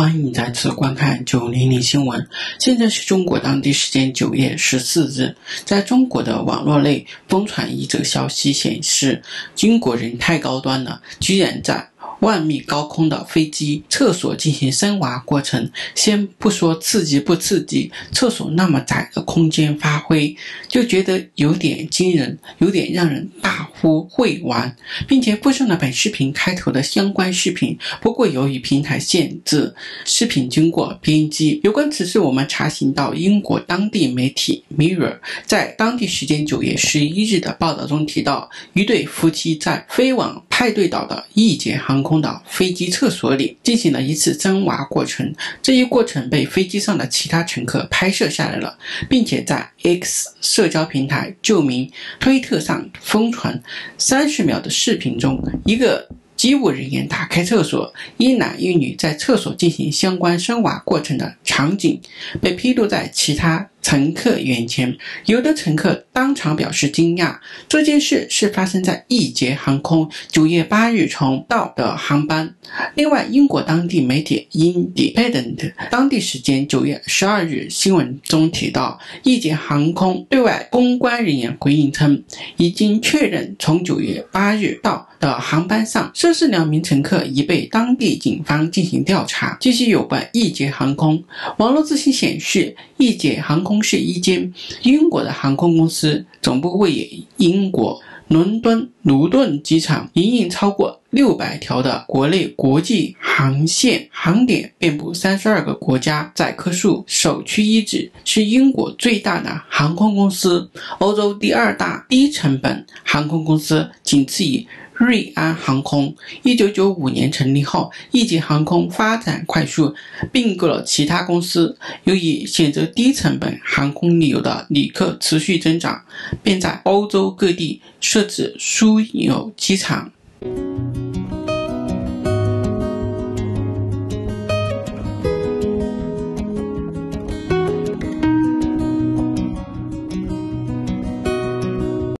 欢迎再次观看九零零新闻。现在是中国当地时间九月十四日，在中国的网络内疯传一则消息，显示英国人太高端了，居然在。万米高空的飞机厕所进行深挖过程，先不说刺激不刺激，厕所那么窄的空间发挥，就觉得有点惊人，有点让人大呼会玩，并且附上了本视频开头的相关视频。不过由于平台限制，视频经过编辑。有关此事，我们查询到英国当地媒体 Mirror 在当地时间九月十一日的报道中提到，一对夫妻在飞往。派对岛的一节航空的飞机厕所里进行了一次真娃过程，这一过程被飞机上的其他乘客拍摄下来了，并且在 X 社交平台旧名推特上疯传。三十秒的视频中，一个。机务人员打开厕所，一男一女在厕所进行相关生娃过程的场景被披露在其他乘客眼前，有的乘客当场表示惊讶。这件事是发生在易捷航空九月八日从到的航班。另外，英国当地媒体 Independent 当地时间九月十二日新闻中提到，易捷航空对外公关人员回应称，已经确认从九月八日到。的航班上，涉事两名乘客已被当地警方进行调查。继续有关易捷航空，网络资讯显示，易捷航空是一间英国的航空公司，总部位于英国伦敦卢顿机场，营运超过六百条的国内国际航线，航点遍布三十二个国家，载客数首屈一指，是英国最大的航空公司，欧洲第二大低成本航空公司，仅次于。瑞安航空一九九五年成立后，易捷航空发展快速，并购了其他公司。由于选择低成本航空旅游的旅客持续增长，便在欧洲各地设置枢纽机场。